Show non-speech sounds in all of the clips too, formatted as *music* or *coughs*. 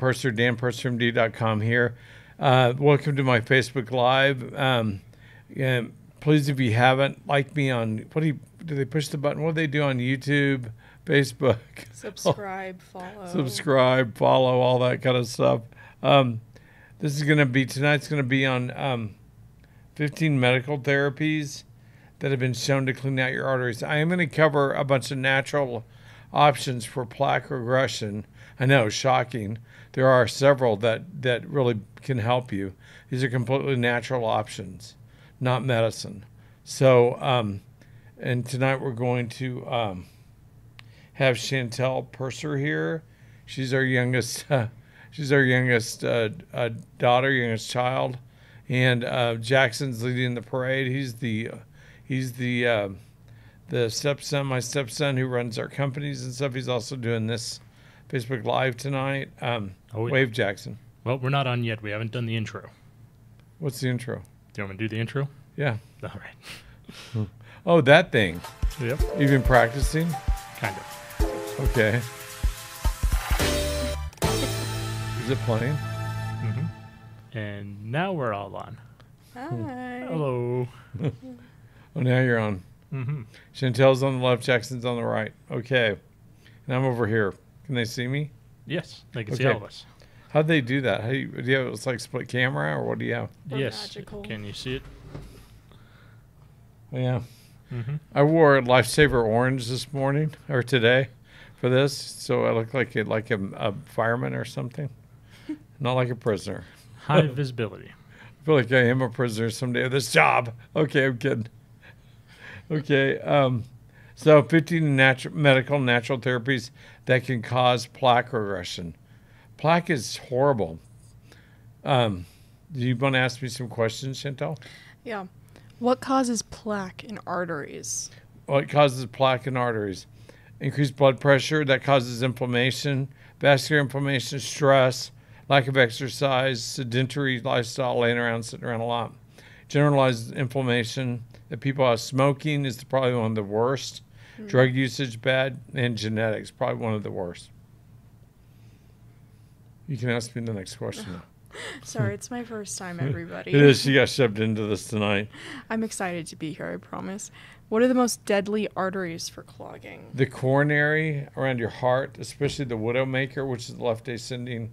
Purser, danpursermd.com here. Uh, welcome to my Facebook Live. Um, yeah, please, if you haven't, like me on what do you do? They push the button. What do they do on YouTube, Facebook? Subscribe, *laughs* follow. Subscribe, follow, all that kind of stuff. Um, this is going to be tonight's going to be on um, 15 medical therapies that have been shown to clean out your arteries. I am going to cover a bunch of natural options for plaque regression. I know, shocking. There are several that, that really can help you. These are completely natural options, not medicine. So, um, and tonight we're going to um, have Chantel Purser here. She's our youngest. Uh, *laughs* she's our youngest uh, uh, daughter, youngest child, and uh, Jackson's leading the parade. He's the he's the uh, the stepson, my stepson, who runs our companies and stuff. He's also doing this Facebook Live tonight. Um, Oh, yeah. Wave Jackson. Well, we're not on yet. We haven't done the intro. What's the intro? Do you want me to do the intro? Yeah. All right. *laughs* Oh, that thing. Yep. You've been practicing? Kind of. Okay. Is it playing? Mm-hmm. And now we're all on. Hi. Hello. *laughs* Oh, now you're on. Mm-hmm. Chantel's on the left, Jackson's on the right. Okay. And I'm over here. Can they see me? Yes, they can see Okay. all of us. How'd they do that? How do you, do you have it's like split camera or what do you have? We're yes. magical. Can you see it? Yeah. hmm I wore a lifesaver orange this morning or today for this, so I look like a, like a, a fireman or something, *laughs* not like a prisoner. High *laughs* visibility. I feel like I am a prisoner someday of this job. Okay, I'm kidding. Okay, um, so 15 natural medical natural therapies that can cause plaque regression. Plaque is horrible. Um, do you want to ask me some questions, Chantal? Yeah. What causes plaque in arteries? What causes plaque in arteries? Increased blood pressure that causes inflammation, vascular inflammation, stress, lack of exercise, sedentary lifestyle, laying around, sitting around a lot. Generalized inflammation that people are Smoking is probably one of the worst. Drug usage bad, and genetics probably one of the worst. You can ask me the next question. *laughs* Sorry, it's my first time, *laughs* everybody. It is. She got shoved into this tonight. *laughs* I'm excited to be here, I promise. What are the most deadly arteries for clogging? the coronary around your heart, especially the widowmaker, which is the left ascending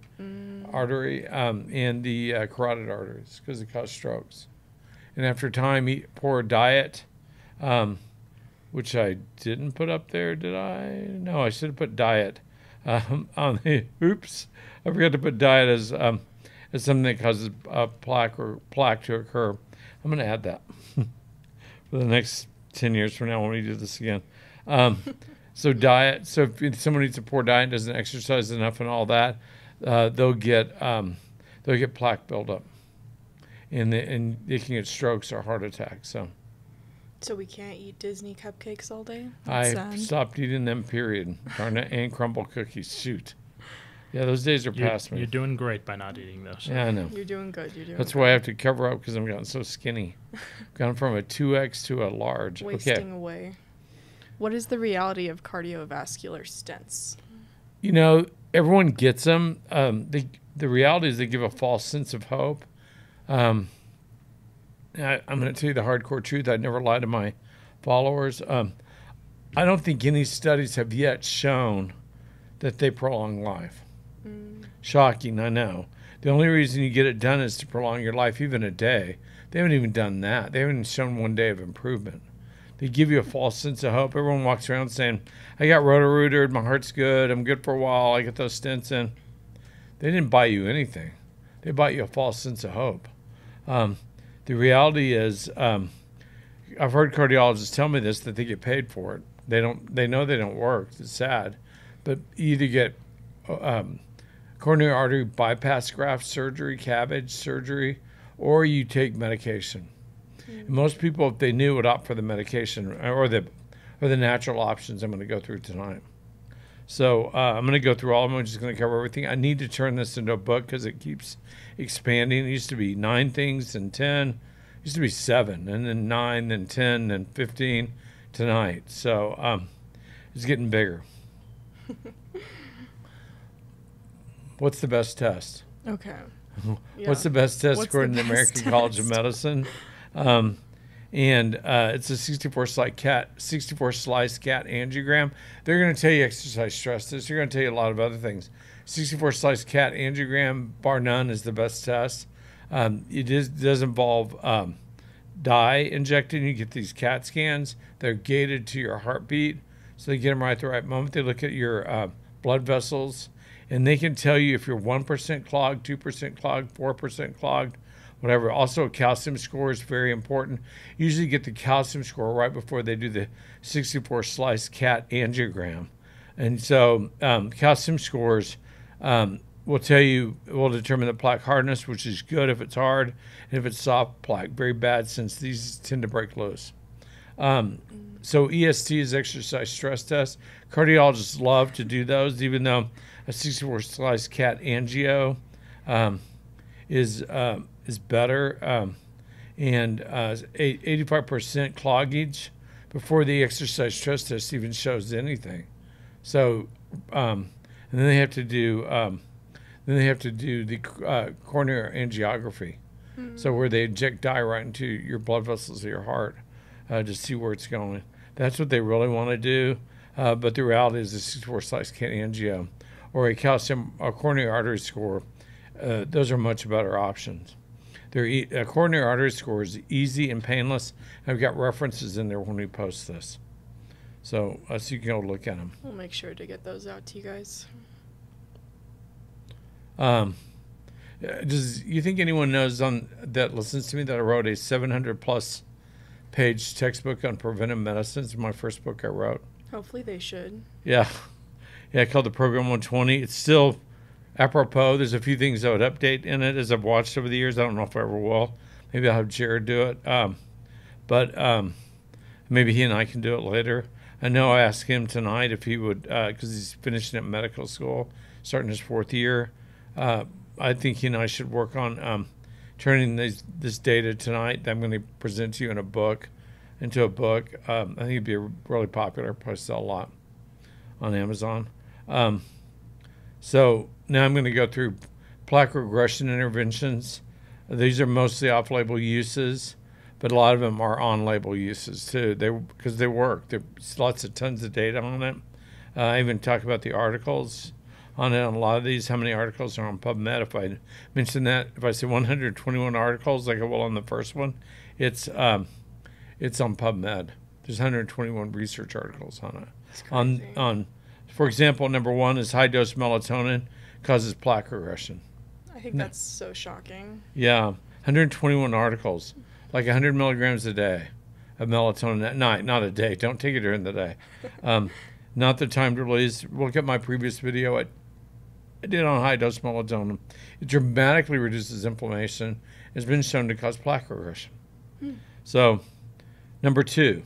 artery, um, and the uh, carotid arteries, because it causes strokes. And after time, eat poor diet, um, which I didn't put up there, did I? No, I should have put diet um, *laughs* on the. Oops, I forgot to put diet as um, as something that causes uh, plaque or plaque to occur. I'm going to add that *laughs* for the next 10 years from now when we do this again. Um, *laughs* so diet. So if someone eats a poor diet, doesn't exercise enough, and all that, uh, they'll get um, they'll get plaque buildup, and they, and they can get strokes or heart attacks. So So we can't eat Disney cupcakes all day? I sad. stopped eating them. Period. Darn it, and crumble cookies. Shoot. Yeah, those days are You're, past me. you're doing great by not eating those. yeah, I know. You're doing good. You're doing That's good. why I have to cover up because I'm gotten so skinny. *laughs* Gone from a 2x to a large. Wasting Okay. away. What is the reality of cardiovascular stents? You know, everyone gets them. Um, they, the reality is they give a false sense of hope. Um, I, I'm going to tell you the hardcore truth. I never lie to my followers. Um, I don't think any studies have yet shown that they prolong life. Shocking, I know. The only reason you get it done is to prolong your life, even a day. They haven't even done that. They haven't shown one day of improvement. They give you a false sense of hope. Everyone walks around saying, I got roto-rooted, my heart's good, I'm good for a while, I get those stents in. They didn't buy you anything. They bought you a false sense of hope. Um, the reality is, um, I've heard cardiologists tell me this that they get paid for it. They don't. They know they don't work. It's sad, but you either get um, coronary artery bypass graft surgery, cabbage surgery, or you take medication. And most people, if they knew, would opt for the medication or the or the natural options I'm going to go through tonight. So uh, I'm going to go through all of them. I'm just going to cover everything. I need to turn this into a book because it keeps expanding. It used to be nine things and ten. It used to be seven, and then nine, then ten, then fifteen tonight. So um, it's getting bigger. *laughs* what's the best test? Okay. *laughs* What's the best test What's according to the American College of? Medicine? Um, and uh, it's a 64 slice cat, 64 slice cat angiogram. They're going to tell you exercise stress test. They're going to tell you a lot of other things. 64 slice cat angiogram, bar none, is the best test. Um, it is, does involve um, dye injecting. You get these CAT scans. They're gated to your heartbeat, so they get them right at the right moment. They look at your uh, blood vessels, and they can tell you if you're one percent clogged, two percent clogged, four percent clogged, whatever. Also, calcium score is very important. Usually, get the calcium score right before they do the 64 slice CAT angiogram, and so um, calcium scores. Um, will tell you will determine the plaque hardness, which is good if it's hard, and if it's soft plaque, very bad since these tend to break loose. Um, so EST is exercise stress test. Cardiologists love to do those, even though a 64 slice cat angio um, is um is better, um, and uh, 85% cloggage before the exercise stress test even shows anything. So, um, and then they have to do um, then they have to do the uh, coronary angiography, so where they inject dye right into your blood vessels of your heart uh, to see where it's going. That's what they really want to do. Uh, but the reality is, a 64 slice cat angio or a calcium a coronary artery score, uh, those are much better options. They're e- a coronary artery score is easy and painless. I've got references in there when we post this, so uh, so you can go look at them. We'll make sure to get those out to you guys. Um, uh, does you think anyone knows on that listens to me that I wrote a 700 plus page textbook on preventive medicine? It's my first book I wrote. Hopefully they should. Yeah, yeah, called the Program 120. It's still apropos. There's a few things I would update in it as I've watched over the years. I don't know if I ever will. Maybe I'll have Jared do it. Um, but um, maybe he and I can do it later. I know I asked him tonight if he would, because he's finishing up medical school, starting his fourth year. Uh, I think he and I should work on um, turning this, this data tonight that I'm going to present to you in a book into a book. Um, I think it'd be really popular, probably sell a lot on Amazon. Um, so now I'm going to go through plaque regression interventions. These are mostly off-label uses, but a lot of them are on-label uses too. They because they work. There's lots of tons of data on it. Uh, I even talk about the articles on it on a lot of these. How many articles are on PubMed? If I mention that, if I say 121 articles, like I will on the first one, it's um, it's on PubMed. There's 121 research articles on it. On on, for example, number one is high dose melatonin causes plaque regression. I think that's so shocking. Yeah, 121 articles, like 100 milligrams a day of melatonin at night, not a day. Don't take it during the day. *laughs* Um, not the time to release. Look at my previous video. I, I did on high dose melatonin. It dramatically reduces inflammation. It's been shown to cause plaque regression. So, number two,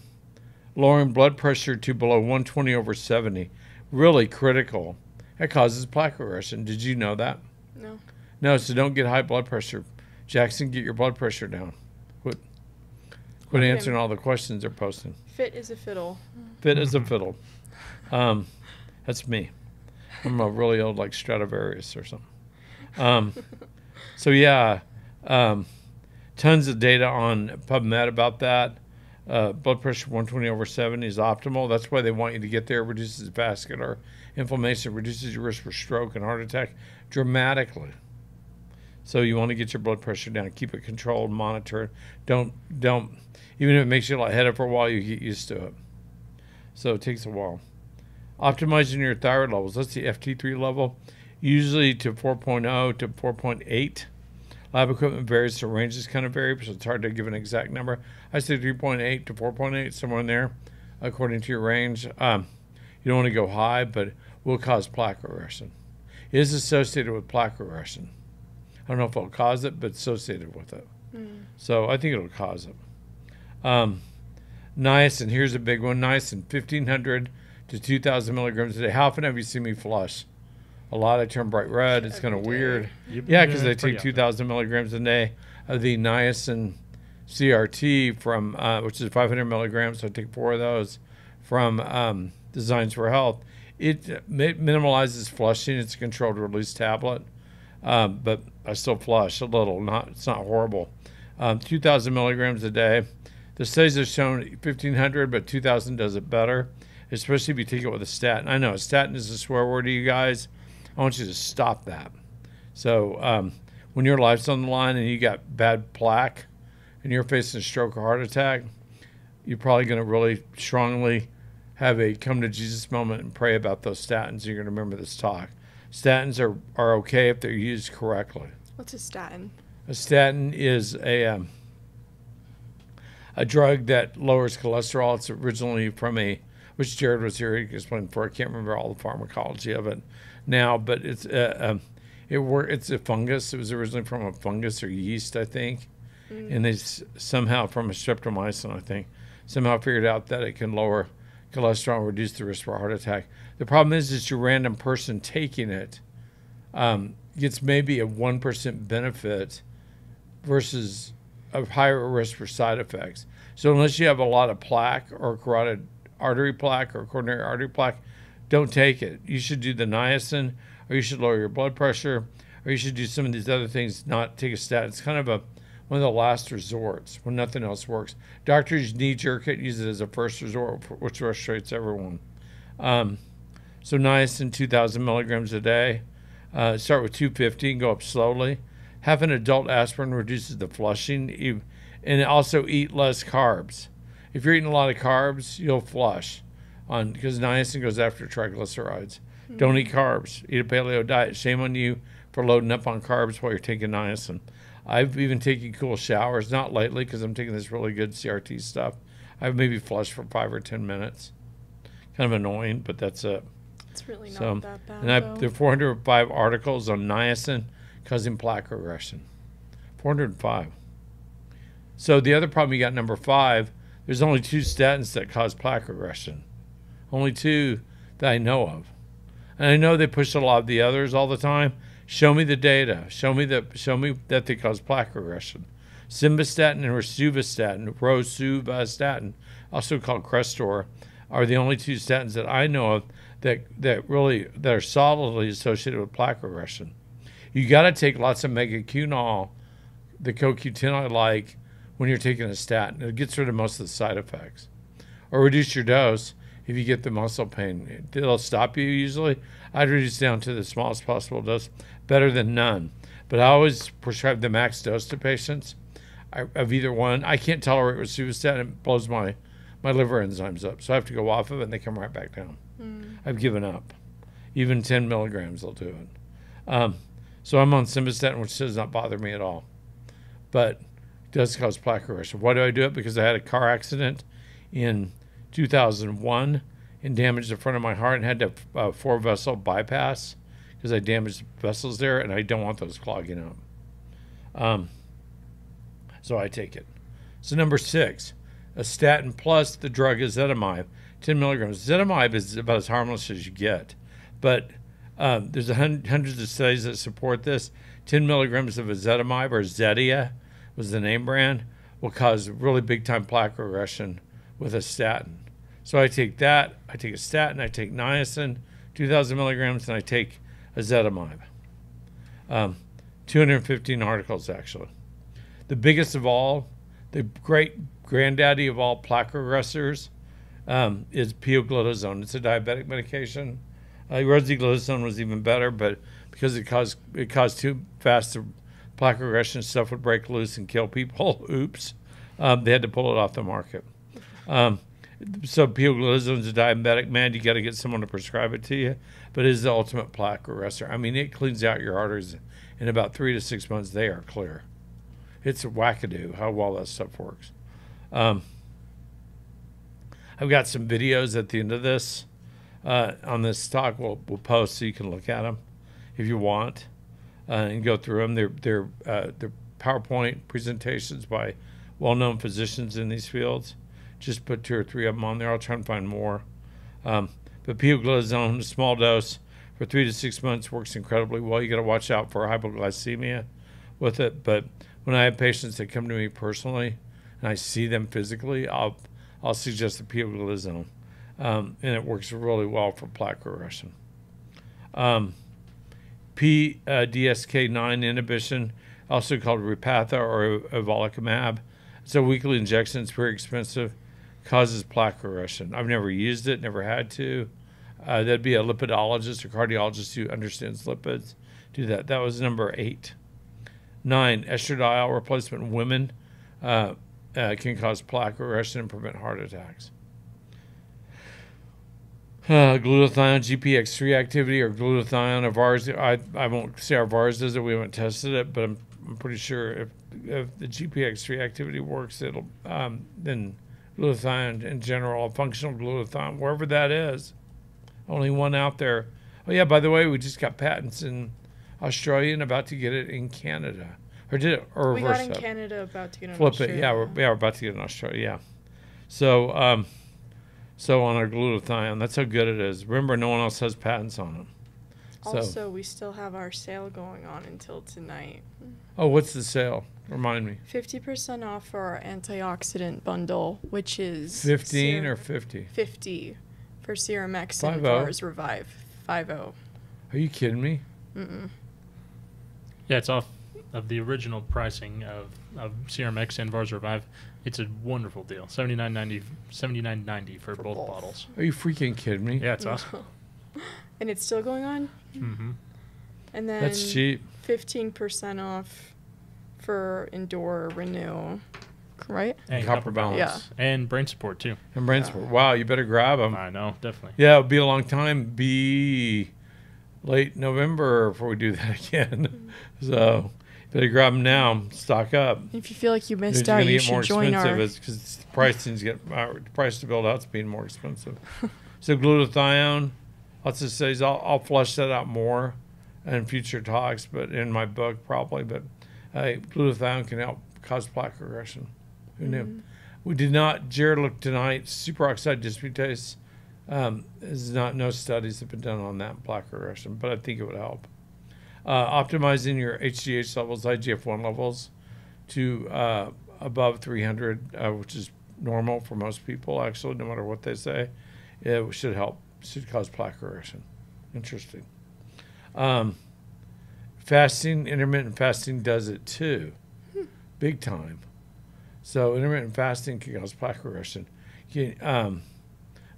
lowering blood pressure to below 120 over 70, really critical. That causes plaque regression. Did you know that? No. No, so don't get high blood pressure. Jackson, get your blood pressure down. Quit, quit answering all the questions they're posting. Fit is a fiddle. Fit as a fiddle. Um, that's me. I'm a really old, like Stradivarius or something. Um, so yeah, um, tons of data on PubMed about that. Uh, blood pressure 120 over 70 is optimal. That's why they want you to get there. Reduces vascular inflammation, reduces your risk for stroke and heart attack dramatically. So you want to get your blood pressure down, keep it controlled, monitor. it. Don't don't even if it makes you lightheaded for a while, you get used to it. So it takes a while. Optimizing your thyroid levels. That's the FT3 level, usually to 4.0 to 4.8. Lab equipment varies, so ranges kind of vary, so it's hard to give an exact number. I say 3.8 to 4.8, somewhere in there, according to your range. Um, you don't want to go high, but will cause plaque regression. It is associated with plaque regression. I don't know if it'll cause it, but associated with it. So I think it'll cause it. Um, niacin, here's a big one. Niacin, 1,500 to 2,000 milligrams a day. How often have you seen me flush? A lot. I turn bright red. It's kind of weird. You've Yeah, because it they take 2,000 milligrams a day of the niacin CRT from, uh, which is 500 milligrams. So I take four of those from um, Designs for Health. it minimalizes flushing. It's a controlled release tablet, um, but I still flush a little. Not it's not horrible. Um, 2,000 milligrams a day. The studies have shown 1,500, but 2,000 does it better, especially if you take it with a statin. I know a statin is a swear word to you guys. I want you to stop that. So um, when your life's on the line and you got bad plaque and you're facing a stroke or heart attack, you're probably going to really strongly have a come to Jesus moment and pray about those statins. You're going to remember this talk. Statins are, are okay if they're used correctly. What's a statin? A statin is a um, a drug that lowers cholesterol. It's originally from a, which Jared was here. He can explain for. I can't remember all the pharmacology of it now, but it's uh, um, it were it's a fungus. It was originally from a fungus or yeast, I think, and they somehow from a streptomycin, I think, somehow figured out that it can lower cholesterol reduce the risk for a heart attack. The problem is, is your random person taking it um, gets maybe a one percent benefit versus a higher risk for side effects. So unless you have a lot of plaque or carotid artery plaque or coronary artery plaque, don't take it. You should do the niacin, or you should lower your blood pressure, or you should do some of these other things. Not take a statin. It's kind of a one of the last resorts when nothing else works. Doctors knee jerk it, use it as a first resort, which frustrates everyone. Um, so niacin, 2,000 milligrams a day. Uh, start with 250 and go up slowly. Half an adult aspirin reduces the flushing, and also eat less carbs. If you're eating a lot of carbs, you'll flush, on because niacin goes after triglycerides. Don't eat carbs. Eat a paleo diet. Shame on you for loading up on carbs while you're taking niacin. I've even taken cool showers, not lately because I'm taking this really good CRT stuff. I've maybe flushed for five or ten minutes. Kind of annoying, but that's it. It's really not So, that bad. And I, though. there are 405 articles on niacin causing plaque regression. 405. So the other problem you got, number five, there's only two statins that cause plaque regression. Only two that I know of. And I know they push a lot of the others all the time. Show me the data. Show me that. Show me that they cause plaque regression. Simvastatin and rosuvastatin, rosuvastatin, also called Crestor, are the only two statins that I know of that that really that are solidly associated with plaque regression. You got to take lots of megaquinol, the CoQ10 I like, when you're taking a statin. It gets rid of most of the side effects. Or reduce your dose if you get the muscle pain. It'll stop you usually. I'd reduce down to the smallest possible dose, better than none. But I always prescribe the max dose to patients of either one. I can't tolerate rosuvastatin; it blows my my liver enzymes up, so I have to go off of it, and they come right back down. I've given up. Even 10 milligrams will do it. Um, so I'm on simvastatin, which does not bother me at all, but does cause plaque regression. Why do I do it? Because I had a car accident in 2001 and damaged the front of my heart and had to uh, four vessel bypass because I damaged vessels there, and I don't want those clogging up. Um, so I take it. So number six, a statin plus the drug ezetimibe, 10 milligrams. Ezetimibe is about as harmless as you get, but um, there's hundreds of studies that support this. 10 milligrams of ezetimibe or Zetia was the name brand will cause really big time plaque regression with a statin. So I take that, I take a statin, I take niacin, 2,000 milligrams, and I take ezetimibe. Um, 215 articles actually. The biggest of all, the great granddaddy of all plaque regressors, um, is pioglitazone. It's a diabetic medication. Uh, rosiglitazone was even better, but because it caused it caused too fast plaque regression stuff would break loose and kill people. *laughs* Oops, um, they had to pull it off the market. Um, so pioglitazone is a diabetic man. You got to get someone to prescribe it to you, but it is the ultimate plaque regressor. I mean, it cleans out your arteries in about three to six months. They are clear. It's a wackadoo how well that stuff works. Um, I've got some videos at the end of this uh, on this talk. We'll, we'll post so you can look at them if you want uh, and go through them. They're they're uh, they're PowerPoint presentations by well-known physicians in these fields. Just put two or three of them on there. I'll try and find more. Um, but pioglitazone, a small dose for three to six months, works incredibly well. You got to watch out for hypoglycemia with it. But when I have patients that come to me personally and I see them physically, I'll I'll suggest the pioglitazone. um, and it works really well for plaque regression. Um, PCSK9 inhibition, also called Repatha or evolocumab. It's a weekly injection. It's very expensive. Causes plaque regression. I've never used it. Never had to. Uh, that'd be a lipidologist or cardiologist who understands lipids. Do that. That was number eight. Nine, estradiol replacement in women uh, uh, can cause plaque regression and prevent heart attacks. Uh, glutathione GPX3 activity or glutathione of ours. I, I won't say our VARS does it. We haven't tested it, but I'm, I'm pretty sure if, if the GPX3 activity works, it'll um, then glutathione in general, functional glutathione, wherever that is. Only one out there. Oh yeah, by the way, we just got patents in Australia and about to get it in Canada. Or did it or We got in that? Canada about to get in Flip Australia. it. Yeah, we're, yeah, we're about to get in Australia. Yeah. So, um, so on our glutathione, that's how good it is. Remember, no one else has patents on it. So, Also, we still have our sale going on until tonight. oh, what's the sale? Remind me. 50% off for our antioxidant bundle, which is 15 Ser- or 50? 50 for Serum X and 50. Vars Revive. oh. 50. Are you kidding me? Mm-mm. Yeah, it's off of the original pricing of, of Serum X and Vars Revive. It's a wonderful deal. Seventy nine ninety, seventy nine ninety for, For both, both. bottles. Are you freaking kidding me? Yeah, it's awesome. *laughs* and it's still going on. Mm-hmm. And then That's cheap. 15% off for Endure Renew. Right? And Copper copper, balance. balance. And brain support too. And brain support. Wow, you better grab them. I know, definitely. Yeah, it'll be a long time. Be late November before we do that *laughs* again. so, better grab them now. Stock up. If you feel like you They're missed just out, gonna you get more should join expensive our. because the pricing's get uh, price to build out's being more expensive. *laughs* so glutathione, lots of studies. I'll, I'll flesh that out more in future talks, but in my book probably. But uh, glutathione can help cause plaque regression. Who knew? We did not. Jared looked tonight. Superoxide dismutase. Um, is not no studies have been done on that plaque regression, but I think it would help. Uh, optimizing your HGH levels, IGF-1 levels, to uh, above 300, uh, which is normal for most people, actually, no matter what they say, it should help, should cause plaque regression. Interesting. Um, fasting, intermittent fasting does it too, big time. So intermittent fasting can cause plaque regression. You- um,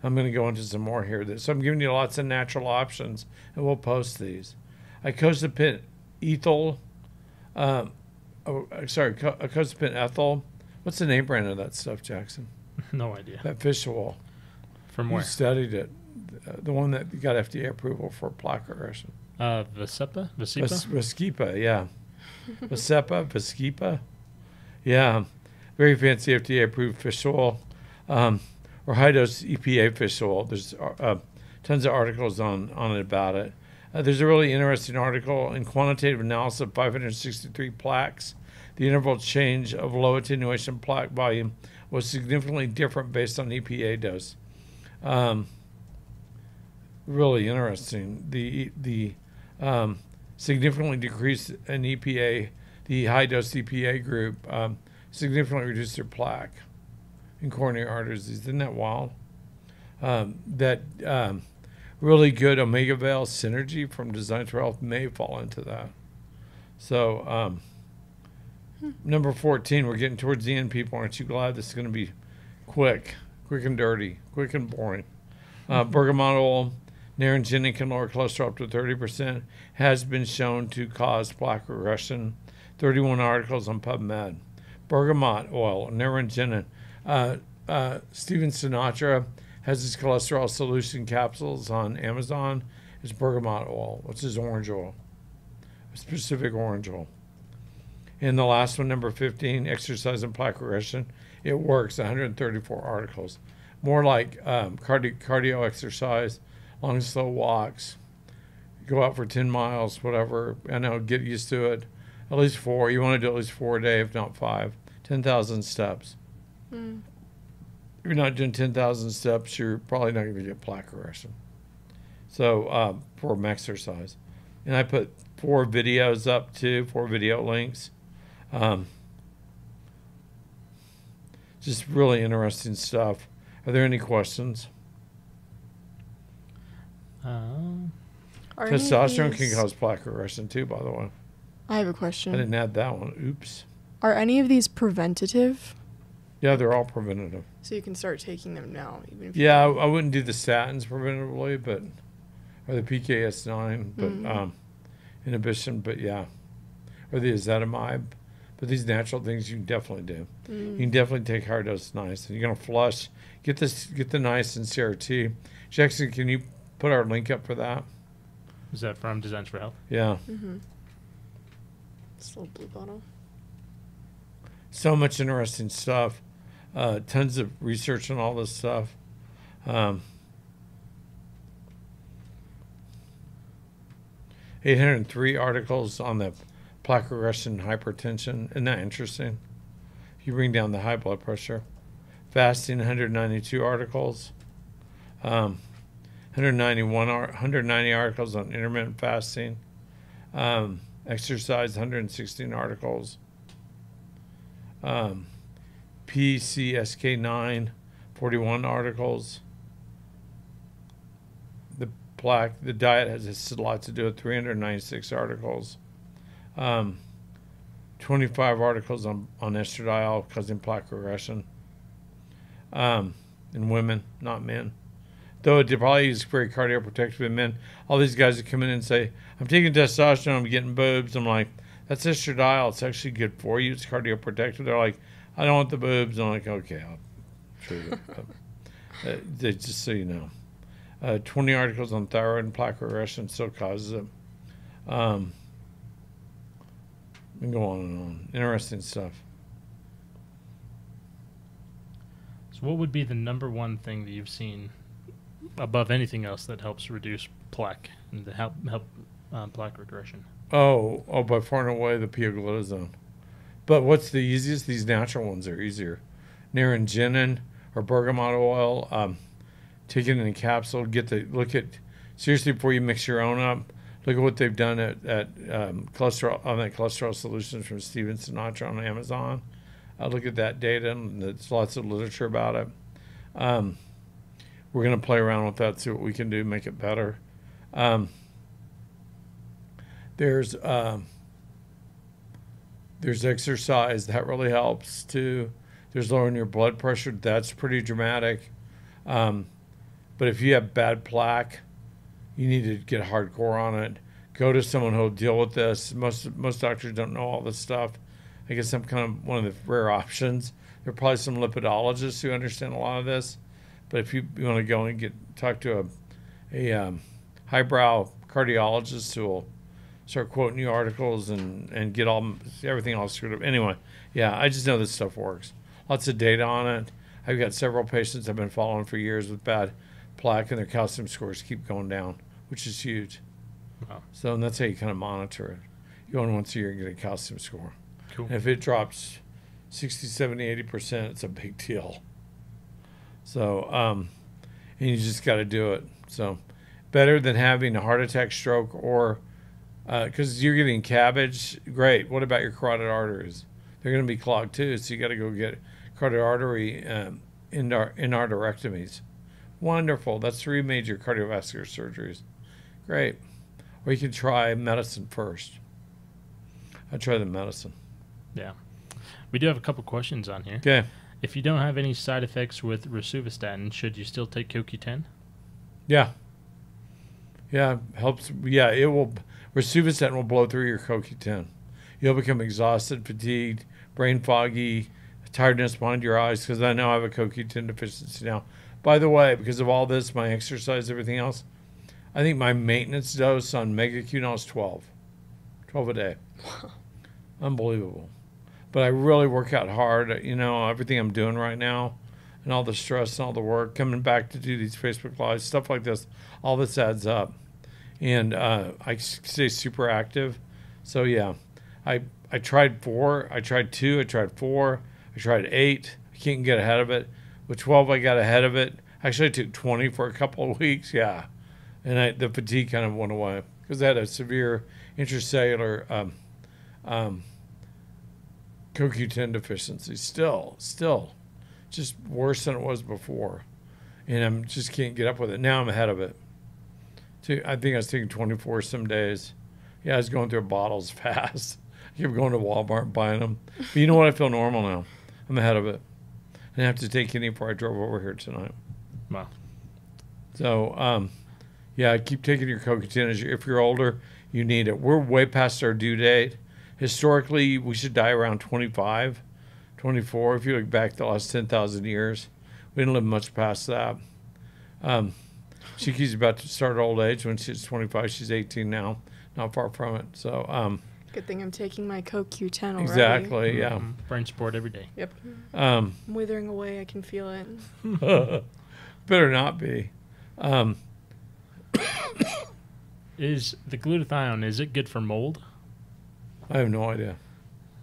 I'm going to go into some more here. So I'm giving you lots of natural options, and we'll post these. Icosapent ethyl, um, oh, uh, sorry, co- icosapent ethyl. What's the name brand of that stuff, Jackson? *laughs* no idea. That fish oil. From You where? studied it. Uh, the one that got FDA approval for plaque regression. Uh? Vasepa? Vas- Vascepa, yeah. *laughs* Vasepa, Vascepa. Yeah. Very fancy FDA approved fish oil. Um, or high dose EPA fish oil. There's uh, tons of articles on, on it about it. Uh, there's a really interesting article in quantitative analysis of 563 plaques. The interval change of low attenuation plaque volume was significantly different based on EPA dose. Um, really interesting. The the um, significantly decreased in EPA, the high dose EPA group um, significantly reduced their plaque in coronary artery disease. Isn't that wild? Um, that um, really good OmegAvail Synergy from Design for Health may fall into that. So, um, number 14, we're getting towards the end, people. Aren't you glad this is going to be quick, quick and dirty, quick and boring? Uh, bergamot oil, naringenin can lower cholesterol up to 30%, has been shown to cause plaque regression. 31 articles on PubMed. Bergamot oil, naringenin. Uh, uh, Stephen Sinatra has his cholesterol solution capsules on Amazon. It's bergamot oil, which is orange oil, specific orange oil. And the last one, number 15, exercise and plaque regression. It works, 134 articles. More like um, cardio exercise, long, slow walks. Go out for 10 miles, whatever. And I know, get used to it. At least four. You want to do at least four a day, if not five. 10,000 steps. Mm. If you're not doing 10,000 steps, you're probably not going to get plaque regression. So, um, for exercise. And I put four videos up too, four video links. Um, just really interesting stuff. Are there any questions? Uh, Are any of Testosterone can these- cause plaque regression too, by the way. I have a I question. I didn't add that one. Oops. Are any of these preventative? Yeah, they're all preventative. So you can start taking them now, even if Yeah, I, I wouldn't do the statins preventatively, but or the PKS9, but Mhm. um, inhibition, but yeah, or the ezetimibe. But these natural things you can definitely do. Mm. You can definitely take higher dose niacin, and you're gonna flush. Get this, get the niacin CRT. Jackson, can you put our link up for that? is that from Designs for Health? Yeah, Mm-hmm. This little blue bottle. so much interesting stuff. Uh, tons of research on all this stuff. Um, 803 articles on the plaque regression hypertension. Isn't that interesting? You bring down the high blood pressure. Fasting, 192 articles. Um, 191 190 articles on intermittent fasting. Um, exercise, 116 articles. Um, PCSK9, 41 articles. The plaque, the diet has a lot to do with 396 articles. Um, 25 articles on, on estradiol causing plaque regression. Um, in women, not men. Though it probably is very cardioprotective in men. All these guys that come in and say, I'm taking testosterone, I'm getting boobs. I'm like, that's estradiol. It's actually good for you. It's cardioprotective. They're like, I don't want the boobs. I'm like, okay, I'll treat it. *laughs* Uh, they, just so you know. Uh, 20 articles on thyroid and plaque regression still causes it. Um, and go on and on. Interesting stuff. So, what would be the number one thing that you've seen above anything else that helps reduce plaque and help help um, plaque regression? Oh, oh, by far and away the pioglitazone. But what's the easiest? These natural ones are easier. Naringenin or bergamot oil. Um, take it in a capsule. Get the look at seriously before you mix your own up. Look at what they've done at, at um, cholesterol on that cholesterol solutions from Stephen Sinatra on Amazon. Uh, look at that data, and there's lots of literature about it. Um, we're gonna play around with that, see what we can do, make it better. Um, there's um, there's exercise that really helps too. There's lowering your blood pressure. That's pretty dramatic. Um, but if you have bad plaque, you need to get hardcore on it. Go to someone who'll deal with this. Most most doctors don't know all this stuff. I guess I'm kind of one of the rare options. There are probably some lipidologists who understand a lot of this. But if you, you want to go and get talk to a a um, highbrow cardiologist who will start quoting you articles and and get all everything all screwed up. Anyway, yeah, I just know this stuff works. Lots of data on it. I've got several patients I've been following for years with bad plaque, and their calcium scores keep going down, which is huge. Wow. So and that's how you kind of monitor it. You go in once a year and get a calcium score. Cool. And if it drops 60, 70, 80 percent, it's a big deal. So, um, and you just got to do it. So, better than having a heart attack, stroke, or because you're getting cabbage. Great. What about your carotid arteries? They're going to be clogged too. So you got to go get carotid artery um, endar- endarterectomies. Wonderful. That's three major cardiovascular surgeries. Great. Or you can try medicine first. I try the medicine. Yeah. We do have a couple questions on here. Okay. If you don't have any side effects with rosuvastatin, should you still take CoQ10? Yeah. Yeah, helps. Yeah, it will. Rosuvastatin will blow through your CoQ10. You'll become exhausted, fatigued, brain foggy, tiredness behind your eyes. Because I know I have a CoQ10 deficiency now. By the way, because of all this, my exercise, everything else, I think my maintenance dose on Mega Q now is 12. 12 a day. *laughs* Unbelievable. But I really work out hard. You know, everything I'm doing right now and all the stress and all the work, coming back to do these Facebook Lives, stuff like this, all this adds up. And uh, I stay super active. So, yeah, I, I tried four, I tried two, I tried four, I tried eight. I can't get ahead of it. With 12, I got ahead of it. Actually, I took 20 for a couple of *laughs* weeks. Yeah. And I, the fatigue kind of went away because I had a severe intracellular um, um, CoQ10 deficiency. Still, still, just worse than it was before, and I'm just can't get up with it. Now I'm ahead of it. Two, I think I was taking 24 some days. Yeah, I was going through bottles *laughs* fast. I kept going to Walmart and buying them. But you know what? I feel normal now. I'm ahead of it. I didn't have to take any before I drove over here tonight. Wow. So, um, yeah, keep taking your CoQ10. As you- If you're older, you need it. We're way past our due date. Historically, we should die around 25, 24. If you look back the last 10,000 years, we didn't live much past that. Um, Shiki's about to start old age when she's 25. She's 18 now, not far from it. So, um, Good thing I'm taking my CoQ10 already. exactly, yeah. Mhm. Brain sport every day. Yep. Um, I'm withering away. I can feel it. *laughs* better not be. Um, *coughs* Is the glutathione is it good for mold? I have no idea.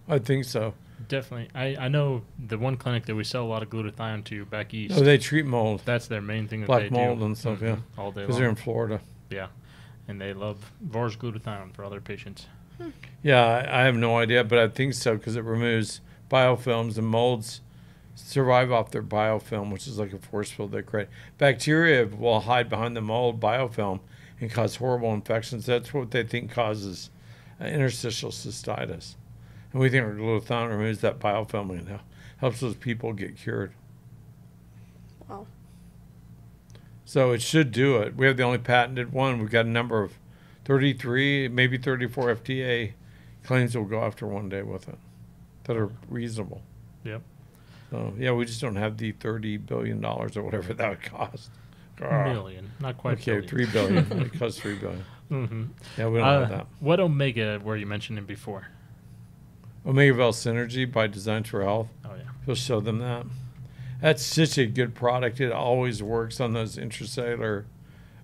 I think so. Definitely. I, I know the one clinic that we sell a lot of glutathione to back east. Oh, they treat mold that's their main thing that Black they mold do. and stuff, yeah. Mhm. All day because they're in Florida. Yeah. And they love Vars glutathione for other patients. Yeah, I, I have no idea, but I think so because it removes biofilms and molds survive off their biofilm, which is like a force field they create. Bacteria will hide behind the mold biofilm and cause horrible infections. That's what they think causes Uh, interstitial cystitis. And we think our glutathione removes that biofilm and helps those people get cured. Wow. So it should do it. We have the only patented one. We've got a number of 33, maybe 34 FDA claims we'll go after one day with it that are reasonable. Yep. So yeah, we just don't have the 30 billion dollars or whatever that would cost. Million. Not quite okay, billion. three billion. *laughs* it costs three billion. Hmm Yeah, we don't Uh, have that. what omega were you mentioning before? OmegAvail Synergy by Design for Health. Oh yeah. He'll show them that. That's such a good product. It always works on those intracellular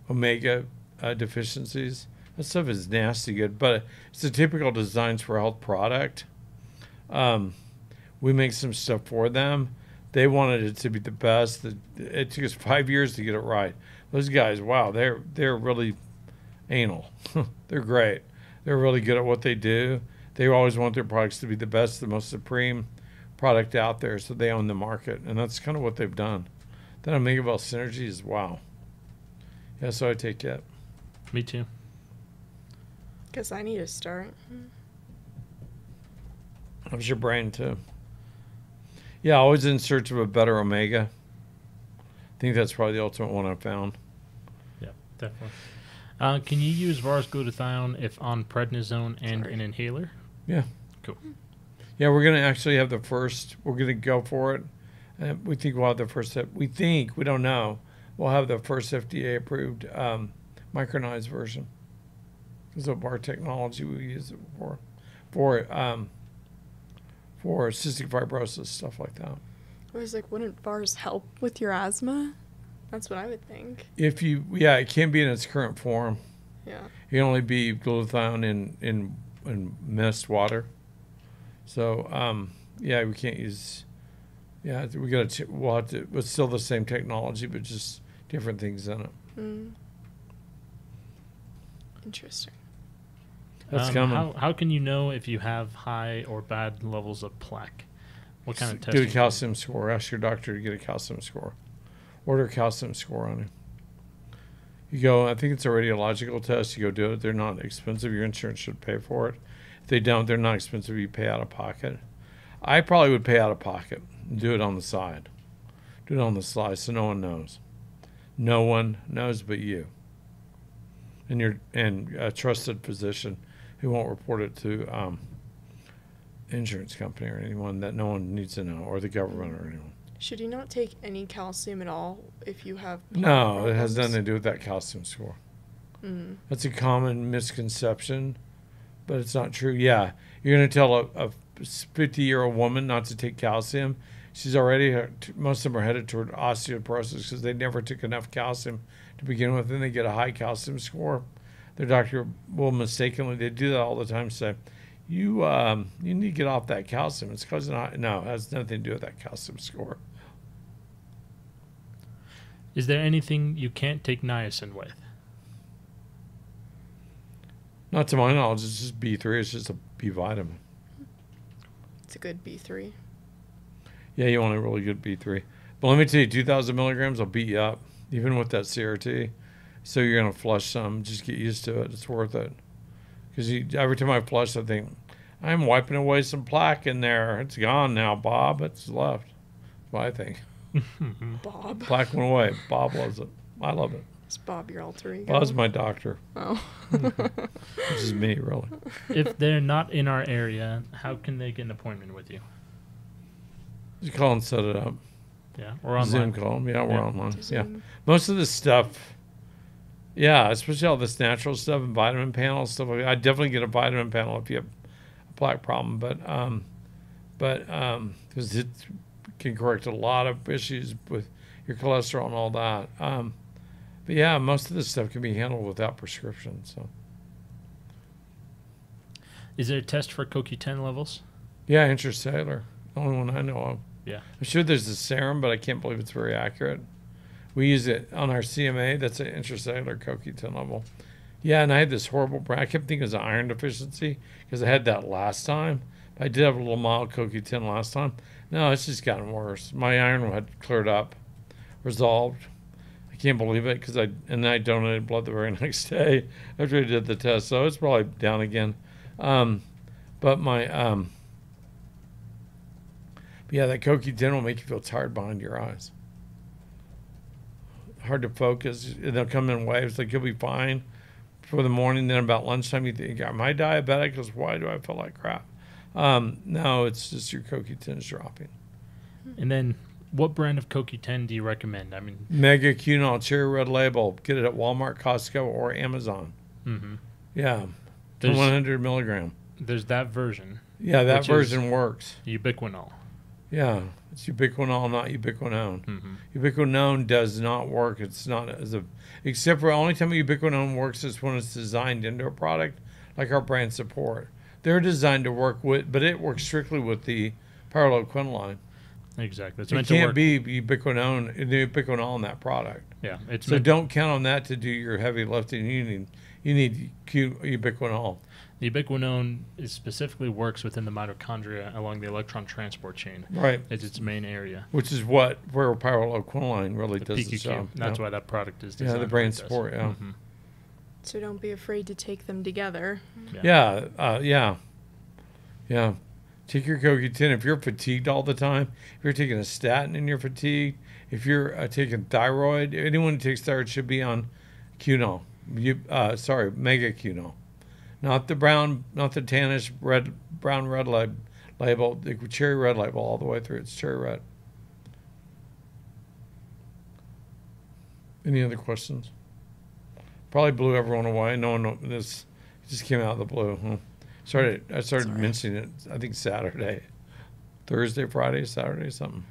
omega uh, deficiencies. That stuff is nasty good, but it's a typical Designs for Health product. Um, we make some stuff for them. They wanted it to be the best. It took us five years to get it right. Those guys, wow, they're they're really anal. *laughs* they're great. They're really good at what they do. They always want their products to be the best, the most supreme product out there, so they own the market, and that's kind of what they've done. That OmegAvail Synergy is wow. Yeah, so I take it. Me too. Guess I need to start. How's your brain too? Yeah, always in search of a better omega. I think that's probably the ultimate one I found. Yeah, definitely. Uh, can you use Vars glutathione if on prednisone and Sorry. an inhaler? Yeah, Cool. Yeah, we're gonna actually have the first. We're gonna go for it. Uh, we think we'll have the first. We think we don't know. We'll have the first FDA approved um, micronized version. Because of our technology, we use it for for um, for cystic fibrosis stuff like that. I was like, wouldn't VARS help with your asthma? That's what I would think. If you, yeah, it can't be in its current form. Yeah. It can only be glutathione in in in mist water. So um, yeah, we can't use. Yeah, we got to. We'll have to. It's still the same technology, but just different things in it. Mm. Interesting. That's Um, coming. How, how can you know if you have high or bad levels of plaque? What kind of Get Do a calcium score. Ask your doctor to get a calcium score. Order calcium score on it. You go. I think it's a radiological test. You go do it. They're not expensive. Your insurance should pay for it. If they don't, they're not expensive. You pay out of pocket. I probably would pay out of pocket. and Do it on the side. Do it on the slide so no one knows. No one knows but you. And your and a trusted physician who won't report it to um, insurance company or anyone that no one needs to know, or the government or anyone. Should you not take any calcium at all if you have? No, it has nothing to do with that calcium score. Mm. That's a common misconception, but it's not true. Yeah, you're going to tell a, a 50 year old woman not to take calcium. She's already, most of them are headed toward osteoporosis because they never took enough calcium to begin with. Then they get a high calcium score. Their doctor will mistakenly, they do that all the time, say, you um, you need to get off that calcium. It's causing high. No, it has nothing to do with that calcium score. Is there anything you can't take niacin with? Not to my knowledge, it's just B3. It's just a B vitamin. It's a good B three. Yeah, you want a really good B3. But let me tell you, 2,000 milligrams will beat you up, even with that CRT. So you're gonna flush some. Just get used to it. It's worth it. Because every time I flush, I think I'm wiping away some plaque in there. It's gone now, Bob. It's left. That's what I think. *laughs* Bob. Plaque went away. Bob loves it. I love it. it. Is Bob your alter ego? Bob's my doctor. Oh. *laughs* This is me, really. if they're not in our area, how can they get an appointment with you? You call and set it up. Yeah, or Zoom online. call 'em. Yeah, we're Yeah. online. To Yeah. Most of this stuff yeah especially all this natural stuff and vitamin panels stuff like i definitely get a vitamin panel if you have a plaque problem but um but um because it can correct a lot of issues with your cholesterol and all that. Um but yeah most of this stuff can be handled without prescription so. Is there a test for CoQ10 levels? yeah intracellular. The only one i know of. Yeah. i'm sure there's a serum but i can't believe it's very accurate we use it on our CMA. That's an intracellular CoQ10 level. Yeah, and I had this horrible. I kept thinking it was an iron deficiency because I had that last time. I did have a little mild CoQ10 last time. No, it's just gotten worse. My iron had cleared up, resolved. I can't believe it because I and I donated blood the very *laughs* next day after I did the test. So it's probably down again. Um, but my um, yeah, that CoQ10 will make you feel tired behind your eyes hard to focus. And they'll come in waves. Like you'll be fine for the morning. Then about lunchtime, you think, "Am I diabetic? Because why do I feel like crap?" Um, no, it's just your CoQ10 is dropping. And then, what brand of CoQ10 do you recommend? I mean, Mega Qunol Cherry Red Label. Get it at Walmart, Costco, or Amazon. hmm Yeah, there's 100 milligram. there's that version, Yeah, that version works. ubiquinol. Yeah, it's ubiquinol, not ubiquinone. hmm Ubiquinone does not work. It's not as a except for only time ubiquinone works is when it's designed into a product, like our brand support. They're designed to work with, but it works strictly with the pyrroloquinoline. Exactly. It's It meant to can't be ubiquinone, ubiquinol in that product. yeah, it's So meant, don't count on that to do your heavy lifting. You need you need ubiquinol. The ubiquinone is specifically works within the mitochondria along the electron transport chain. Right. It's its main area. Which is what where pyrroloquinoline really The does the PQQ. job. That's yeah. why that product is Yeah, designed. the the brain way it does. support, yeah. Mhm. So don't be afraid to take them together. Yeah, uh, yeah, yeah. Take your CoQ10 if you're fatigued all the time. If you're taking a statin and you're fatigued, if you're uh, taking thyroid, anyone who takes thyroid should be on Qunol. You, uh, sorry, Mega Qunol, not the brown, not the tannish red, brown red lab, label, the cherry red label all the way through. It's cherry red. Any other questions? Probably blew everyone away. No one know this just came out of the blue. Huh? Started I started Sorry. mentioning it I think Saturday. Thursday, Friday, Saturday, something.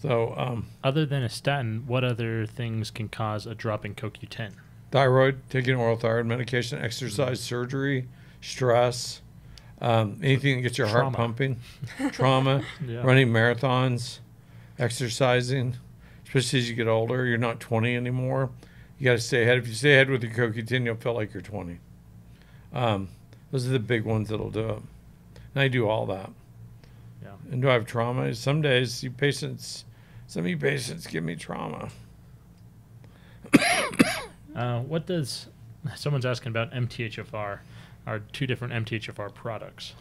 So um, Other than a statin, what other things can cause a drop in CoQ10? Thyroid, taking oral thyroid medication, exercise, surgery, stress, um, anything that gets your Trauma. heart pumping, *laughs* trauma, Yeah. running marathons, exercising, especially as you get older. You're not 20 anymore. You got to stay ahead. If you stay ahead with your CoQ10, you'll feel like you're 20. Um, those are the big ones that'll do it. And I do all that. Yeah. And do I have trauma? Some days, you patients, some of you patients give me trauma. Uh, what does someone's asking about MTHFR? Are two different MTHFR products?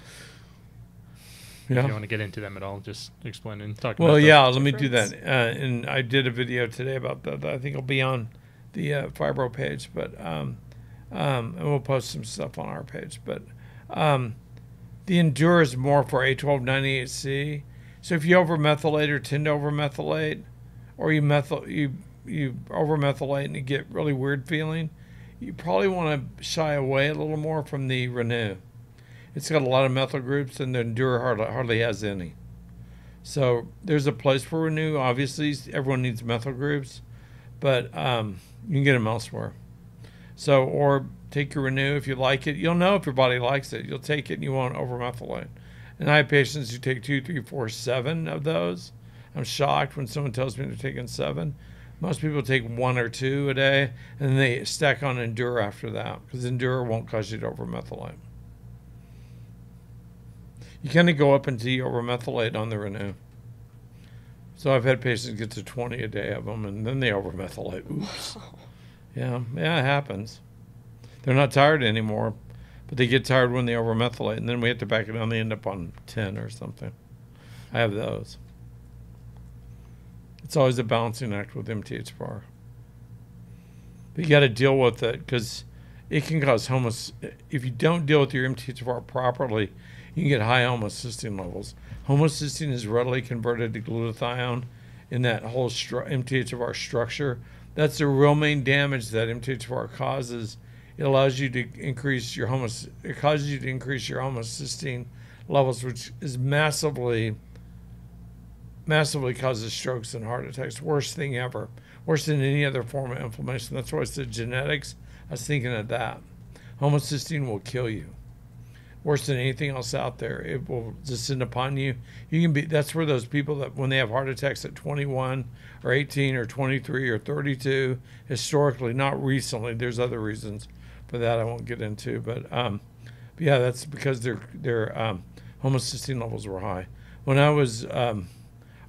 If you want to get into them at all, just explain and talk. Well, about yeah, let me do that. Uh, and I did a video today about that. that I think it'll be on the uh, Fibro page, but um, um, and we'll post some stuff on our page. But um, the Endure is more for A1298C. So if you overmethylate or tend to overmethylate, or you methyl you you overmethylate and you get really weird feeling, you probably want to shy away a little more from the Renew. It's got a lot of methyl groups, and the Endure hardly, hardly has any. So there's a place for Renew. Obviously, everyone needs methyl groups, but um, you can get them elsewhere. So, or take your Renew if you like it. You'll know if your body likes it. You'll take it and you won't overmethylate. And I have patients who take two, three, four, seven of those. I'm shocked when someone tells me they're taking seven. Most people take one or two a day, and then they stack on Endure after that because Endure won't cause you to overmethylate. You kind of go up until you overmethylate on the Renew. So I've had patients get to 20 a day of them, and then they overmethylate. Oops. *laughs* Yeah, yeah, it happens. They're not tired anymore, but they get tired when they overmethylate, and then we have to back it down. They end up on ten or something. I have those. It's always a balancing act with MTHFR. But you got to deal with it because it can cause homos. If you don't deal with your MTHFR properly, you can get high homocysteine levels. Homocysteine is readily converted to glutathione in that whole stru- MTHFR structure. That's the real main damage that MTHFR causes. It allows you to increase your homos. It causes you to increase your homocysteine levels, which is massively, massively causes strokes and heart attacks. Worst thing ever. Worse than any other form of inflammation. That's why I said genetics. I was thinking of that. Homocysteine will kill you. Worse than anything else out there. It will descend upon you. You can be. That's where those people that when they have heart attacks at 21 or 18 or 23 or 32, historically, not recently. There's other reasons for that I won't get into, but um, but yeah, that's because their their um, homocysteine levels were high. When I was um,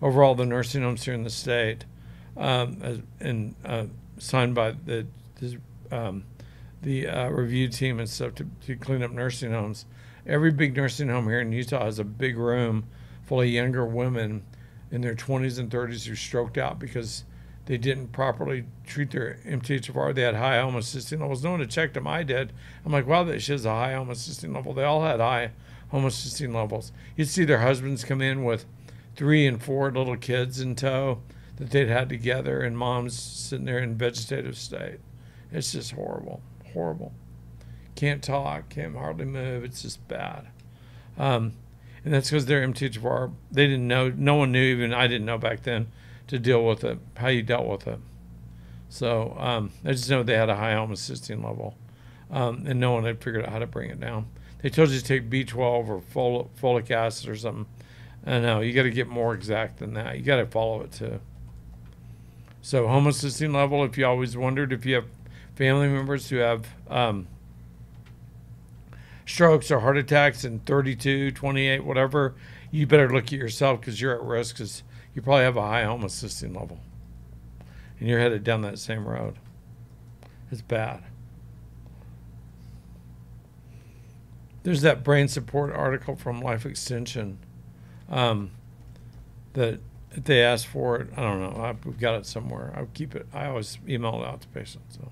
over all the nursing homes here in the state, um, and uh, signed by the the, um, the uh, review team and stuff to, to clean up nursing homes. Every big nursing home here in Utah has a big room full of younger women in their 20s and 30s who stroked out because they didn't properly treat their MTHFR. They had high homocysteine levels. No one had checked them. I did. I'm like, wow, that she has a high homocysteine level. They all had high homocysteine levels. You'd see their husbands come in with three and four little kids in tow that they'd had together, and mom's sitting there in vegetative state. It's just horrible, horrible. Can't talk, can't hardly move. It's just bad. Um, and that's because their MTHFR, they didn't know, no one knew, even I didn't know back then, to deal with it, how you dealt with it. So um, I just know they had a high homocysteine level, um, and no one had figured out how to bring it down. They told you to take B12 or fol- folic acid or something. I know you got to get more exact than that. You got to follow it too. So homocysteine level, if you always wondered if you have family members who have um, strokes or heart attacks in 32, 28, whatever, you better look at yourself because you're at risk because you probably have a high homocysteine level. And you're headed down that same road. It's bad. There's that brain support article from Life Extension um, that they asked for it. I don't know. I've we've got it somewhere. I'll keep it. I always email it out to patients. So.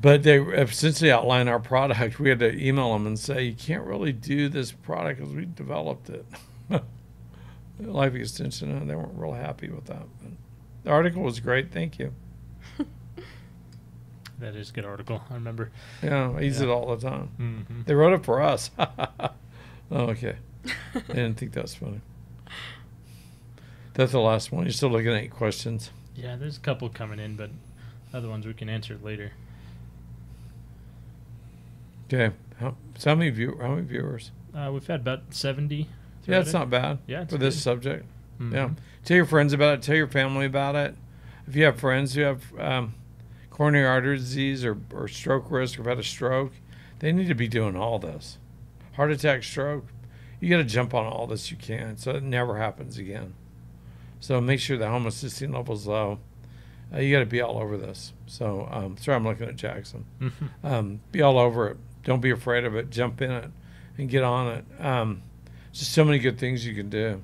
But they essentially outline our product. We had to email them and say, you can't really do this product because we developed it. *laughs* Life extension, and they weren't real happy with that. But the article was great. Thank you. *laughs* That is a good article. I remember. Yeah, I use Yeah. it all the time. hmm They wrote it for us. *laughs* oh, okay. I didn't think that was funny. That's the last one. You're still looking at questions. Yeah, there's a couple coming in, but other ones we can answer later. Okay. How, so how many view, How many viewers? Uh, we've had about 70. Yeah, it's throughout not bad. Yeah, for this good. subject. it. Yeah. Tell your friends about it. Tell your family about it. If you have friends who have um, coronary artery disease or, or stroke risk or have had a stroke, they need to be doing all this. Heart attack, stroke, you got to jump on all this you can so it never happens again. So make sure the homocysteine level's low. Uh, you got to be all over this. So um, sorry, I'm looking at Jackson. Mhm. Um, be all over it. Don't be afraid of it. Jump in it and get on it. Um, just so many good things you can do.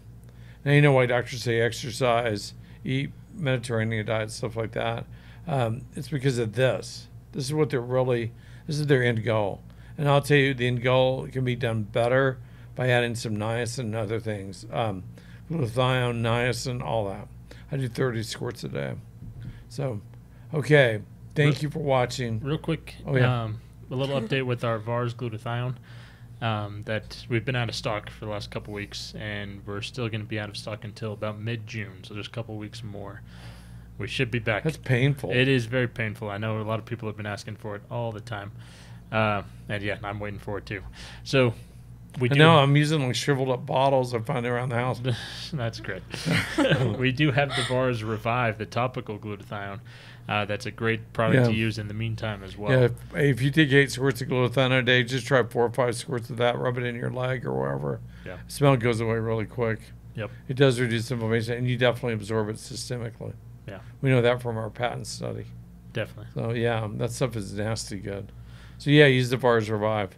Now you know why doctors say exercise, eat Mediterranean diet, stuff like that. Um, it's because of this. This is what they're really. This is their end goal. And I'll tell you, the end goal can be done better by adding some niacin and other things, um, glutathione, niacin, all that. I do 30 squirts a day. So, okay. Thank Re- you for watching. Real quick, Oh, yeah. um, a little update with our VARS glutathione. Um, that we've been out of stock for the last couple weeks, and we're still going to be out of stock until about mid June. So there's a couple weeks more. We should be back. That's painful. It is very painful. I know a lot of people have been asking for it all the time, uh, and yeah, I'm waiting for it too. So we I do. know I'm using like shriveled up bottles I find around the house. *laughs* That's great. *laughs* we do have the Vars Revive, the topical glutathione. Uh, that's a great product Yeah. to use in the meantime as well. yeah, if, if you take eight squirts of glutathione a day, just try four or five squirts of that, rub it in your leg or wherever. Yeah. Smell goes away really quick. Yep. It does reduce inflammation, and you definitely absorb it systemically. Yeah. We know that from our patent study. Definitely. So yeah, that stuff is nasty good. So yeah, use the Vars Revive.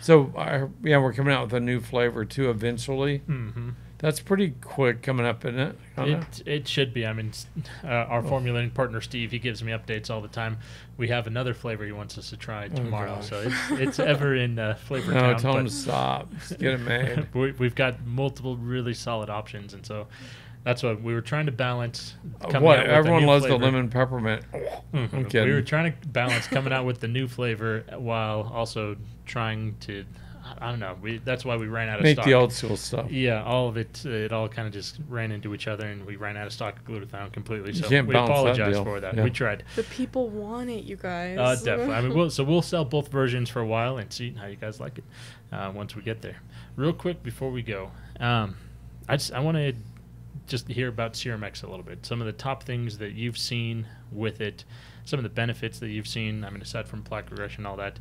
So I, yeah, we're coming out with a new flavor too eventually. Mm-hmm. That's pretty quick coming up, isn't it? It, it should be. I mean, uh, our formulating partner Steve, he gives me updates all the time. We have another flavor he wants us to try tomorrow, gosh. so it's, it's ever *laughs* in uh, flavor no, town. tell but to stop. Just get it *laughs* made. we, we've got multiple really solid options, and so that's what we were trying to balance. coming what? out with Everyone new loves flavor. the lemon peppermint. Mhm. I'm We were trying to balance coming out with the new flavor while also trying to. I don't know. We that's why we ran out of Make stock. the old school stuff. Yeah, all of it, uh, it all kind of just ran into each other, and we ran out of stock of glutathione completely. You So can't we balance that apologize deal. for that. Yeah. We tried. The people want it, you guys. Uh, definitely. I mean, we'll, so we'll sell both versions for a while and see how you guys like it uh, once we get there. Real quick before we go, um, I just I want to just hear about Serum X a little bit. Some of the top things that you've seen with it, some of the benefits that you've seen. I mean, aside from plaque regression, all that.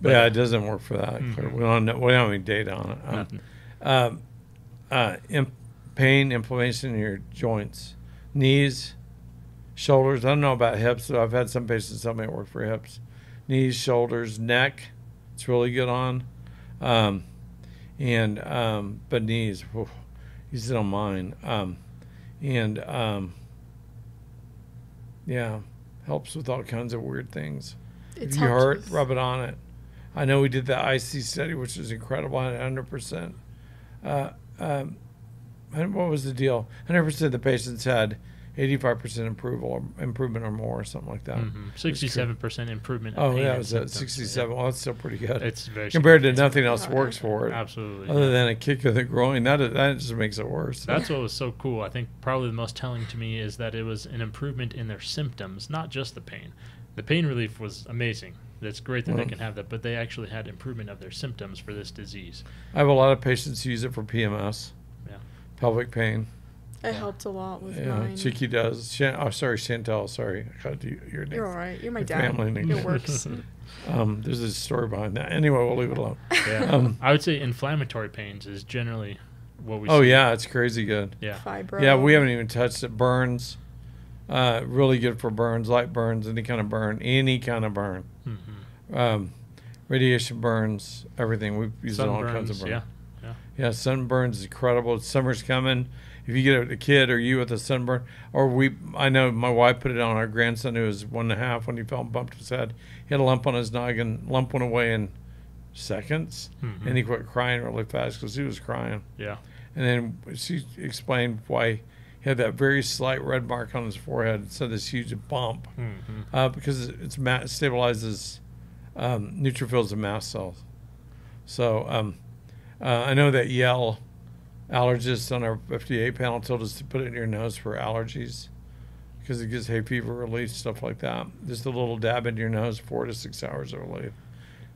But yeah, it doesn't work for that. Mhm. We don't know, we don't have any data on it. Um, Nothing. um, uh, imp- pain, inflammation in your joints, knees, shoulders. I don't know about hips. So I've had some patients tell me it worked for hips, knees, shoulders, neck. It's really good on, um, and um, but knees. whew, use it on mine, um, and um, yeah, helps with all kinds of weird things. It's if you hurt, with- rub it on it. I know we did the IC study, which was incredible, 100%. Uh, um, what was the deal? 100% of the patients had 85% approval or improvement or more, or something like that. Mhm. Sixty-seven percent improvement. Oh, yeah, it was at symptoms. 67. Well, that's still pretty good. It's very *laughs* Compared to nothing else works for it, Absolutely. other yeah. than a kick of the groin. That, that just makes it worse. That's what was so cool. I think probably the most telling to me is that it was an improvement in their symptoms, not just the pain. The pain relief was amazing. It's great that Well- they can have that, but they actually had improvement of their symptoms for this disease. I have a lot of patients who use it for PMS, Yeah. pelvic pain. It helped a lot with Yeah, mine. Chicky does. Shan- oh, sorry, Chantel. Sorry, I called you your name. You're all right. You're my Your dad. family name. It works. *laughs* Um, there's a story behind that. Anyway, we'll leave it alone. Yeah. *laughs* Um, I would say inflammatory pains is generally what we oh see. yeah, it's crazy good. Yeah. Fibro. Yeah, we haven't even touched it. Burns, uh, really good for burns, light burns, any kind of burn, any kind of burn. hmm Um, radiation burns, everything. We've used it on all kinds of burns. Yeah. Yeah. Yeah, sunburns is incredible. Summer's coming. If you get a kid or you with a sunburn, or we, I know my wife put it on our grandson who was one and a half when he fell and bumped his head. He had a lump on his noggin. Lump went away in seconds, Mhm. and he quit crying really fast because he was crying. Yeah. And then she explained why he had that very slight red mark on his forehead. Said this huge bump hmm uh, because it's ma- stabilizes um, neutrophils and mast cells. So um, uh, I know that Yale allergists on our FDA panel told us to put it in your nose for allergies because it gives hay fever relief, stuff like that. Just a little dab in your nose, four to six hours of relief.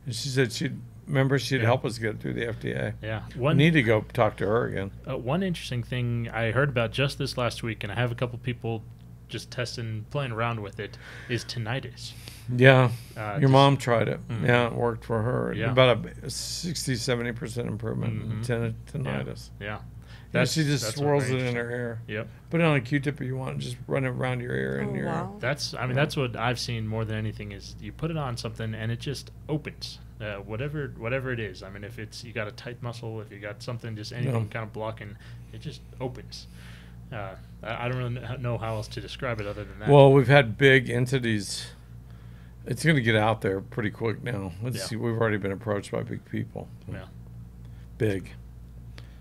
And she said she'd remember she'd Yeah. help us get through the FDA. Yeah. We need to go talk to her again. Uh, one interesting thing I heard about just this last week, and I have a couple people just testing, playing around with it, is tinnitus. Yeah, Uh, your just- mom tried it. Mhm. Yeah, it worked for her. Yeah. About a 60, 70% improvement in Mhm. tin- tinnitus. Yeah. Yeah, she just swirls it in her hair. Yep. Put it on a Q-tip if you want. Just run it around your ear and Oh, your. wow. That's I mean Yeah. that's what I've seen more than anything is you put it on something and it just opens. Uh, whatever whatever it is. I mean if it's you got a tight muscle, if you got something just anything Yeah. kind of blocking, it just opens. Uh, I, I don't really know how else to describe it other than that. Well, we've had big entities. It's going to get out there pretty quick now. Let's Yeah. see. We've already been approached by big people. yeah. Big.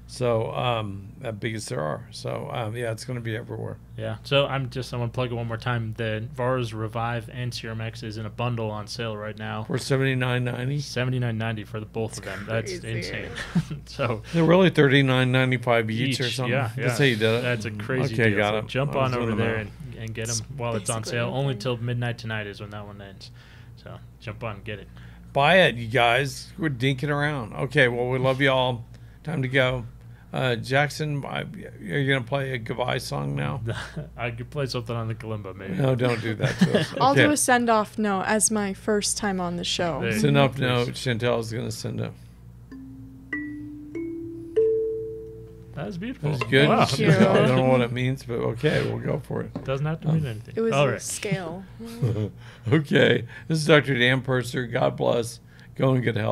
So, um, as big as there are. So, um, yeah, it's going to be everywhere. Yeah. So I'm just I want to plug it one more time. The Vars Revive and Serum X is in a bundle on sale right now. For seventy nine ninety. Seventy nine ninety for the both of them. That's crazy. insane. *laughs* so They're really thirty nine ninety five each, or something. Yeah, yeah. That's how you did it. That's a crazy Okay, deal. got So it. Jump on over there and, and get them It's while it's on sale. Only till midnight tonight is when that one ends. So jump on and get it. Buy it, you guys. We're dinking around. Okay, well, we love you all. Time to go. Uh, Jackson, I, are you going to play a goodbye song now? *laughs* I could play something on the kalimba maybe. No, don't do that to us. *laughs* I'll do a send off note as my first time on the show. There send off note. Chantel is going to send up. That was beautiful. That was good. Wow. Thank you. I don't know what it means, but okay, we'll go for it. Doesn't have to mean anything. It was All a scale. *laughs* okay. This is Dr. Dan Purser. God bless. Go and get health.